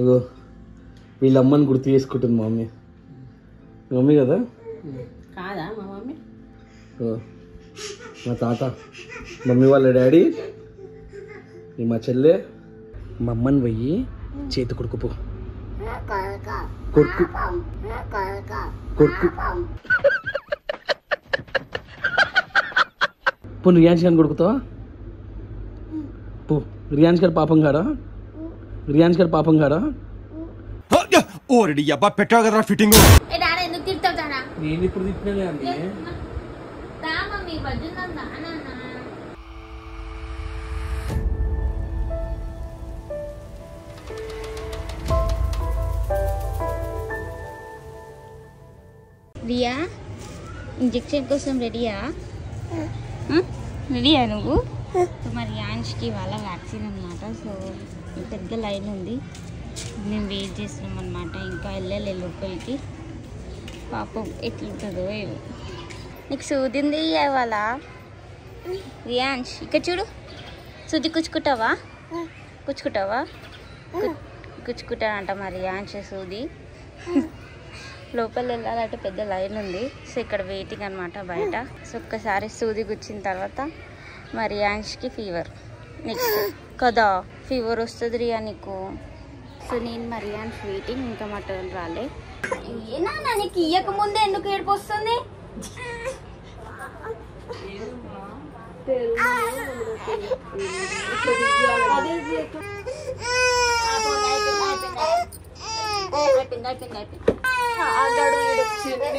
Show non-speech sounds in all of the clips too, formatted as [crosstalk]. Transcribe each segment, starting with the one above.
ఇగో వీళ్ళ అమ్మని గుర్తు చేసుకుంటుంది మా మమ్మీ. మమ్మీ కదా? కాదా మా మమ్మీ? మా తాత మమ్మీ వాళ్ళ డాడీ ఈ మా చెల్లె మా అమ్మని పోయి చేతి కొడుకుపో కొడుకు. కొడుకు. పో నువ్వు రియాన్స్ గారిని కొడుకుతావా? పో రియాన్స్ గారు పాపం కాడా రియాన్స్ గారు పాపం కాడా ఓరడి అబ్బా పెట్టావు కదరా ఫిట్టింగ్ ఏ డాడా ఎందుకు తిడతావు తానా నేను ఇప్పుడు తిప్పినలే అండి దా మమ్మీ వద్దుందా నాన్న రియా ఇంజెక్షన్ కోసం రెడీయా రెడీయా నువ్వు సో మరి యాన్స్కి వాళ్ళ వ్యాక్సిన్ అనమాట సో పెద్ద లైన్ ఉంది. మేము వెయిట్ చేస్తున్నాం అనమాట ఇంకా వెళ్ళలే లోపలికి. పాపం ఎట్లుంటుందో ఏమో. నీకు సూదింది ఇవాళ రియాన్ష్ ఇక్కడ చూడు. సూది కుచ్చుకుంటావా? కూర్చుకుంటావా కు- కుచ్చుకుంటానంట మరి రియాన్ష్ సూది. లోపల వెళ్ళాలంటే పెద్ద లైన్ ఉంది. సో ఇక్కడ వెయిటింగ్ అనమాట బయట. సో ఒక్కసారి సూది గుచ్చిన తర్వాత మరి రియాన్ష్కి ఫీవర్ నెక్స్ట్ కదా? ఫీవర్ వస్తుంది రియా నీకు? సో నేను మరి రియాన్స్ వెయిటింగ్ ఇంకా మటన్ రాలే. ఏనా నీకు ఇయ్యక ముందే ఎందుకు ఏడుపు వస్తుంది?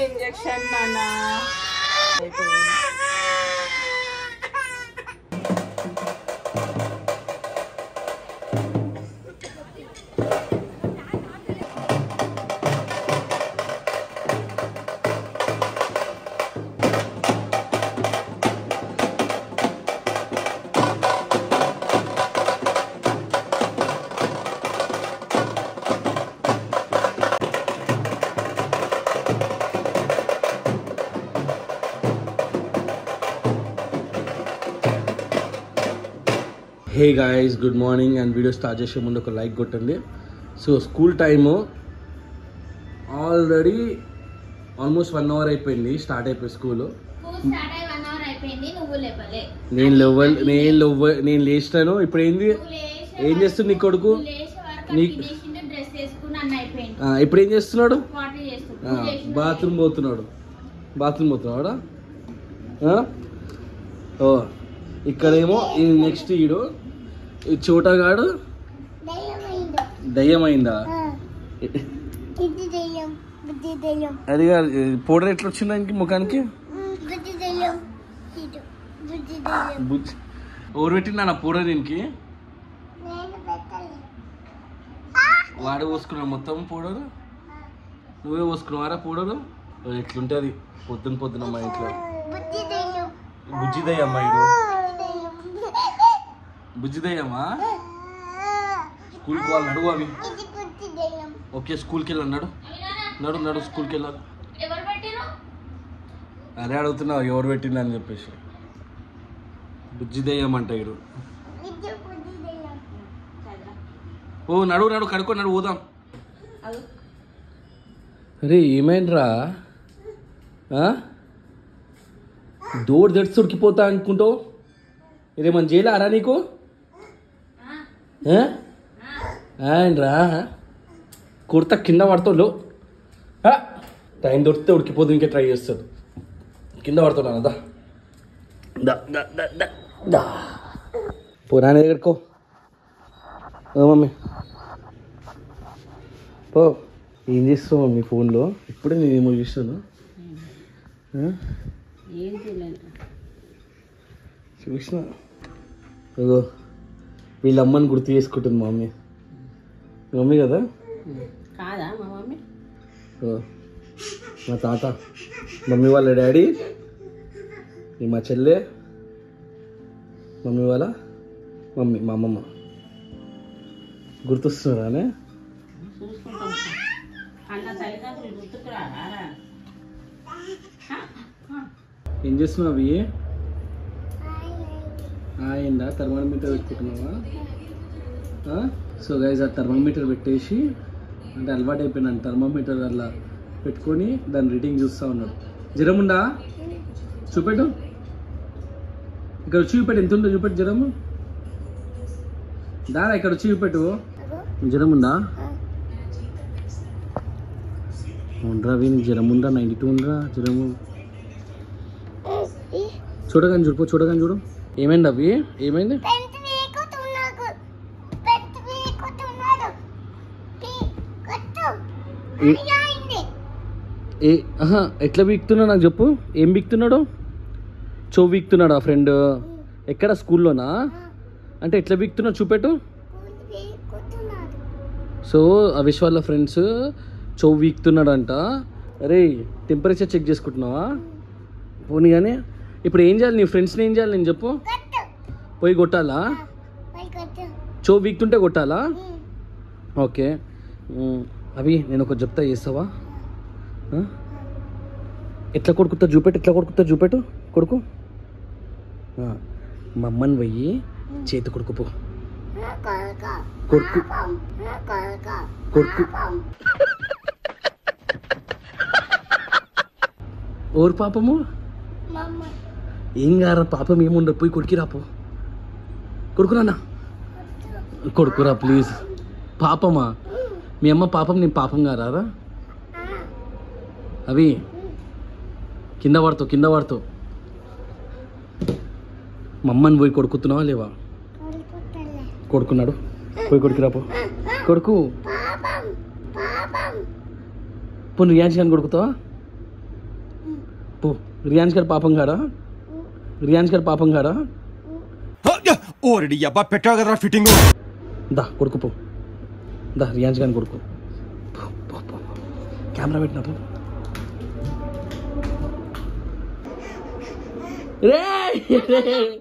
ఇంజక్షన్ నానా hey guys good morning and video start చేసే ముందు ఒక లైక్ కొట్టండి. So school time already almost one hour అయిపోయింది. స్టార్ట్ అయిపోయి స్కూల్ నేను లెవ్వల్ నేను లెవ్వ నేను లేచినాను. ఇప్పుడు ఏంది? ఏం చేస్తుంది నీ కొడుకు? ఇప్పుడు ఏం చేస్తున్నాడు? బాత్రూమ్ పోతున్నాడు. బాత్రూమ్ పోతున్నాడా? ఇక్కడేమో ఈ నెక్స్ట్ ఈడు. చోటగాడు దయ్యమైందా? ఇది అది కాదు, పౌడర్ ఎట్లా వచ్చింది ఆయనకి ముఖానికి ఇది ఎవరు పెట్టిందా నా పౌడర్ దీనికి? వాడే పోసుకున్నావు మొత్తం పౌడర్? నువ్వే పోసుకున్నావారా పౌడర్? ఎట్లుంటుంది? పొద్దున పొద్దున మా ఇంట్లో. బుద్ధి దెయ్యం. బుజ్జిదయ్యమ్మా ఇడు. దెయ్యం బుజ్జిదయ్యమ్మా స్కూల్కి వాళ్ళు నడువు అవి. ఓకే స్కూల్కి వెళ్ళాను నడు. నడు నడు స్కూల్కి వెళ్ళాలి అరే అదే అడుగుతున్నావు ఎవరు పెట్టిందని చెప్పేసి. బుజ్జిదయ్యం అంట ఇడు. ఓ నడు నడు కడుక్కో నడు పోదాం అరే ఏమైందిరా? ఆ? డోర్ తెడిచి ఉడికిపోతా అనుకుంటావు? ఇదేమన్నా చేయలేరా నీకు? ఆయనరా? కుర్త కింద పడతావు టైం దొరికితే ఉడికిపోదు ఇంకే ట్రై చేస్తాడు. కింద పడుతున్నాను దా. దా పురాణ దగ్గరకో ఓ మమ్మీ. పో. ఏం చేస్తావు మమ్మీ ఫోన్లో ఇప్పుడే నేను ఏమో చూస్తాను చూసిన. ఇగో వీళ్ళ అమ్మని గుర్తు చేసుకుంటుంది మా మమ్మీ. మీ మమ్మీ కదా? కాదా మా మమ్మీ? ఇగో మా తాత. మమ్మీ వాళ్ళ డాడీ ఈ మా చెల్లె మమ్మీ వాళ్ళ మమ్మీ మా అమ్మమ్మ. గుర్తొస్తున్నారానే చూసుకుంటాం. అన్న తల్లిదండ్రులు గుర్తుకురా రారా ఏం చేస్తున్నావు అవి? అయిందా థర్మామీటర్ పెట్టుకుంటున్నావా సో గైజ్ ఆ థర్మోమీటర్ పెట్టేసి అంటే అలవాటు అయిపోయినాను. థర్మోమీటర్ అలా పెట్టుకొని దాని రీడింగ్ చూస్తూ ఉన్నాడు. జ్వరం ఉందా? చూపెట్టు. ఇక్కడ వచ్చి చూపెట్టు. ఎంత ఉందో చూపెట్టు జ్వరము. దారా ఇక్కడ వచ్చి చూపెట్టు. జ్వరం ఉందా? ఉండరా వీని జ్వరం ఉందా? నైంటీ టూ ఉండరా జ్వరము. చూడగానే చూడు చూడగానే చూడు. ఏమైంది అవి? ఏమైంది? ఏ- ఎట్లా వీక్తున్నా నాకు చెప్పు. ఏం వీక్తున్నాడు? చో వీక్తున్నాడు ఆ ఫ్రెండ్ ఎక్కడ? స్కూల్లోనా? అంటే ఎట్లా వీక్తున్నాడు చూపెట్టు. సో అవిష్ వాళ్ళ ఫ్రెండ్స్ చో వీక్తున్నాడంట. అరే టెంపరేచర్ చెక్ చేసుకుంటున్నావా? పోనీ కానీ ఇప్పుడు ఏం చేయాలి? నీ ఫ్రెండ్స్ని ఏం చేయాలి నేను చెప్పు. పోయి కొట్టాలా? చో వీక్తుంటే కొట్టాలా? ఓకే. అవి నేను ఒక చెప్తా చేస్తావా? ఎట్లా కొడుకుతా చూపెట్టు ఎట్లా కొడుకుతా చూపెట్టు? కొడుకు? మా అమ్మని పోయి చేతి కొడుకుపో కొడుకు. కొడుకు. [laughs] ఓరు పాపము? మమ్మ ఏం కారా పాపం ఏముండదు పోయి కొడుకురా పో కొడుకురానా కొడుకురా ప్లీజ్ పాపమా? మీ అమ్మ పాపం నేను పాపం గారా అవి కింద పడతావు కింద పడతావు మా అమ్మని పోయి కొడుకుతున్నావా లేవా? కొడుకున్నాడు. పోయి కొడుకురా పో కొడుకు. పో నువ్వు రియాన్స్ గారిని కొడుకుతావా? పో రియాన్స్ గారు పాపం కాడా? రియాన్స్ గారు పాపం గారా? ఓరడి అబ్బా పెట్టావు కదరా ఫిట్టింగ్? దా కొడుకు పో. దా రియాన్స్ గారిని కొడుకు. కెమెరా పెట్టినా పో. రేయ్, రేయ్,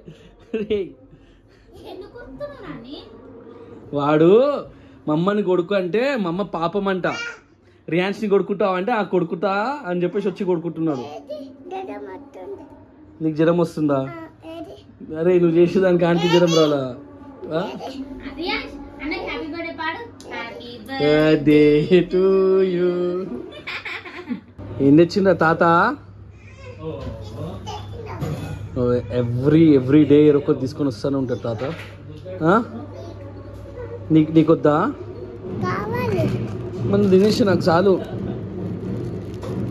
రేయ్. వాడు మమ్మని కొడుకు అంటే మమ్మ పాపం అంట రియాన్స్ని కొడుకుంటావా అంటే ఆ కొడుకుతా అని చెప్పేసి వచ్చి కొడుకుంటున్నాడు. నీకు జ్వరం వస్తుందా? అరే నువ్వు చేసేదానికి ఆంటీ జ్వరం రాలా? టు యూ ఏం? తెచ్చిందా తాత? ఎవ్రీ ఎవ్రీ డే ఎరొక తీసుకొని వస్తూనే ఉంటాడు తాత? నీకు నీకొద్దా? కావాలి. మనం తినేసి నాకు చాలు.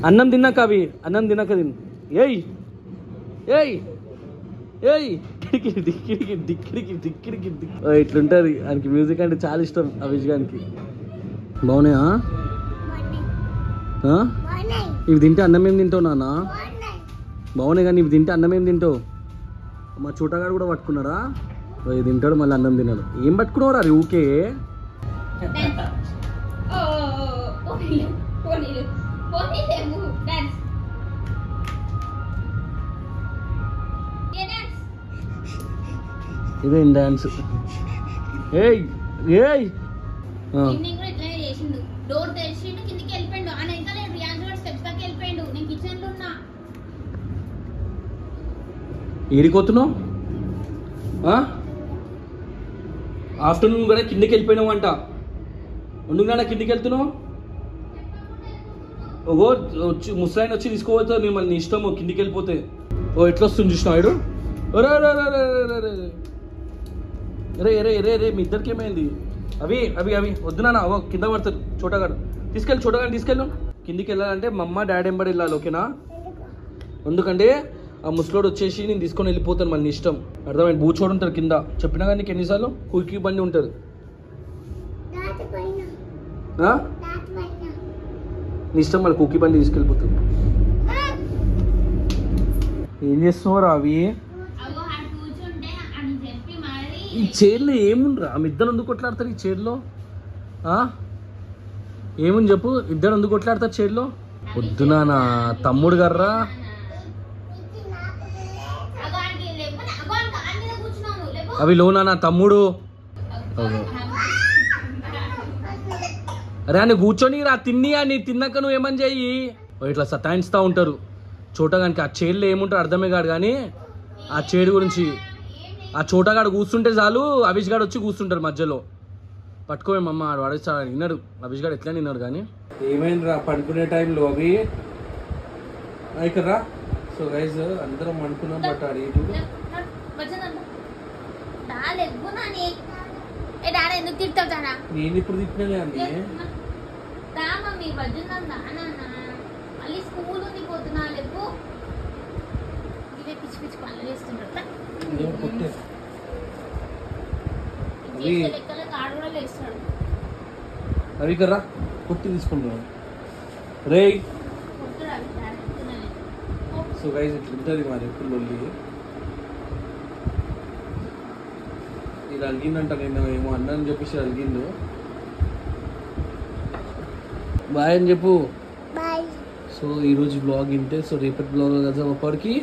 అన్నం తిన్నాక అవి అన్నం తిన్నాక తిను. ఏయ్! ఏయ్ ఏయ్ కిడికి దిక్కిడికి దిక్కిడికి దిక్కిడికి దిక్కి ఇట్లుంటది ఆయనకి మ్యూజిక్ అంటే చాలా ఇష్టం అవిష్ గారికి బాగున్నాయా ఇవి తింటే అన్నం ఏం తింటావు నాన్న బాగున్నాయి కానీ ఇవి తింటే అన్నం ఏం తింటావు మా చూటగాడు కూడా పట్టుకున్నాడా ఇది తింటాడు మళ్ళీ అన్నం తిన్నాడు ఏం పట్టుకున్నావురా రీ ఊకే ఇదే డాన్స్ ఏయ్ ఏయ్. డోర్ తెరిచిండు కిందికి వెళ్ళిపోయిండు. ఆ వెనకాల రియాజ్ కూడా స్టెప్స్ దాకా వెళ్ళిపోయిండు. నేను కిచెన్లో ఉన్నా. ఏడిపోతున్నావు ఆఫ్టర్నూన్ కూడా కిందకి వెళ్ళిపోయినావు అంట. ఉండుగా కిందికి వెళ్తున్నావు? ఓగో వచ్చి ముసలాయన వచ్చి తీసుకోపోతావు నేను మళ్ళీ నీ ఇష్టము కిందికి వెళ్ళిపోతే. ఓ ఎట్లా వస్తుంది ఒరే ఒరే ఒరే ఒరే ఒరే ఒరే ఒరే. రే రే రే రే మీ ఇద్దరికి ఏమైంది? అవి అవి అవి వద్దునా ఓ కింద పడతారు చోటగాడు. తీసుకెళ్ళి చోటగాడు తీసుకెళ్ళు. కిందికి వెళ్ళాలంటే మా అమ్మ డాడీ ఎంబడి వెళ్ళాలి ఓకేనా? ఎందుకంటే ఆ ముసలోడు వచ్చేసి నేను తీసుకొని వెళ్ళిపోతాను మళ్ళీ ఇష్టం. అర్థమైంది? బూచోడు ఉంటారు కింద. చెప్పినా కానీ నీకు ఎన్నిసార్లు కురికి బండి పైన నీ ఇష్టం మళ్ళీ కుకి బండి తీసుకెళ్ళిపోతుంది. ఏం చేస్తున్నావు అవి అగో ఆడ కూర్చుంటే అని చెప్పి మరి ఈ చైర్లో ఏముండ్రా? ఆమె ఇద్దరు ఎందుకు కొట్లాడతారు ఈ చైర్లో ఏముంది చెప్పు? ఇద్దరు ఎందుకు కొట్లాడతారు చైర్లో పొద్దున నా తమ్ముడు గారా అవి లోనా నా తమ్ముడు. అరే అని కూర్చొని రా తిన్ని అని తిన్నాక నువ్వు ఏమని చెయ్యి? ఓ ఇట్లా సతాయిస్తూ ఉంటారు. చూడగానికి ఆ చైర్లో ఏముంటారు అర్థమే కాదు కానీ ఆ చైర్ గురించి ఆ చోటగాడు కూర్చుంటే చాలు అవిష్ గాడు వచ్చి కూర్చుంటారు మధ్యలో. పట్టుకోమే మమ్మ ఆడు వాడేస్తాడు విన్నాడు అభిష్ గారు ఎట్లా విన్నాడు కానీ. ఏమైందిరా? పడుకునే టైంలో అవి? ఇక్కడ రా సో గైజ్ అందరం అనుకున్నాం బట్ ఆడు లెగ్గు నాని ఇప్పుడు తిట్టినలే అండి మళ్ళీ స్కూల్ ఉంది ఇవే పిచ్చి పిచ్చి పనులు చేస్తుంటారు అవి ఇక్కడ రా కొట్టి తీసుకుంటున్నాను తినలేదు. సో గైజ్ ఇట్లా ఉంటుంది మరి ఎప్పుడు లొల్లి ఇది అలిగిందంట నేను ఏమో అన్నాను చెప్పేసి అలిగిండు బాయ్ అని చెప్పు సో ఈరోజు బ్లాగ్ ఇంతే సో రేపటి బ్లాగ్ కదా అప్పటికి